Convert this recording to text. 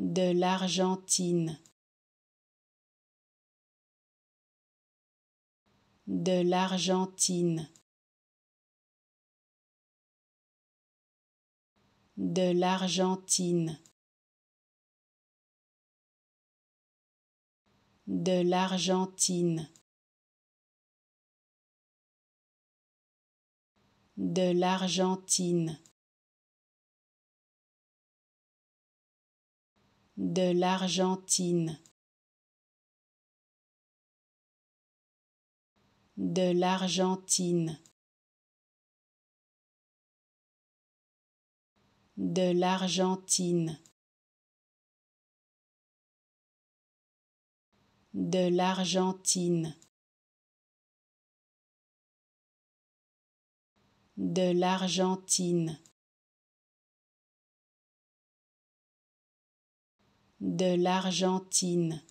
de l'Argentine, de l'Argentine, de l'Argentine, de l'Argentine. de l'Argentine, de l'Argentine, de l'Argentine, de l'Argentine, de l'Argentine. de l'Argentine, de l'Argentine.